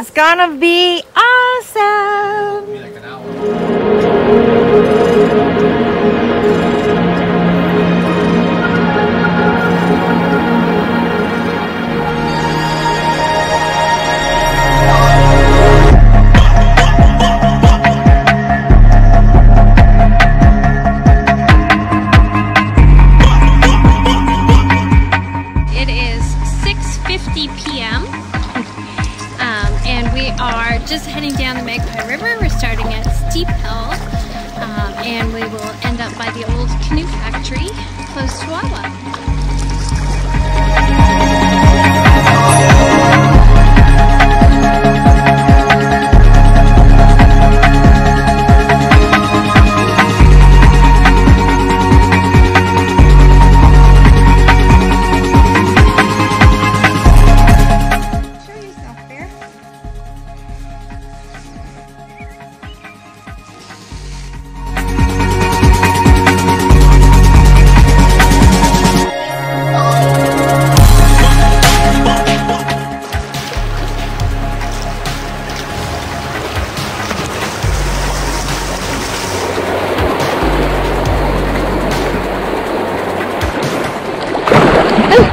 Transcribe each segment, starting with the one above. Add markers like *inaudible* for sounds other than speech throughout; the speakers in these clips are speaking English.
It's gonna be heading down the Magpie River. We're starting at Steep Hill um, and we will end up by the old canoe factory close to Wawa. Someone's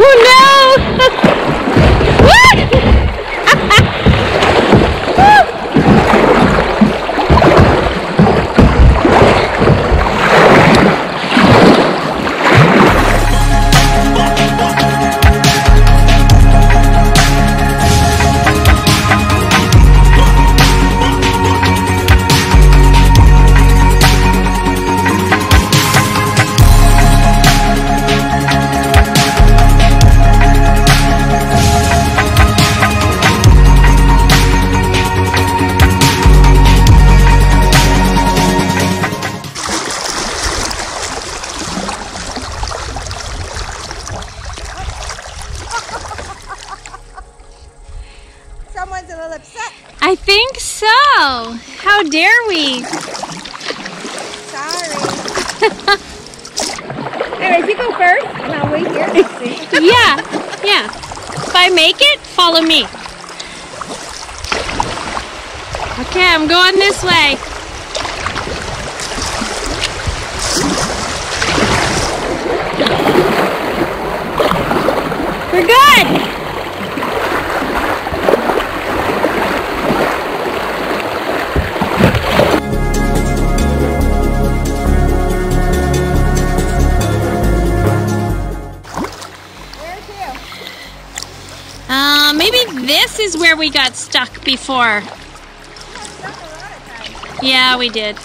a *laughs* think so. How dare we? Sorry. *laughs* Anyways, you go first, and I'll wait here. See? *laughs* Yeah, yeah. If I make it, follow me. Okay, I'm going this way. We're good. This is where we got stuck before. Yeah, we did.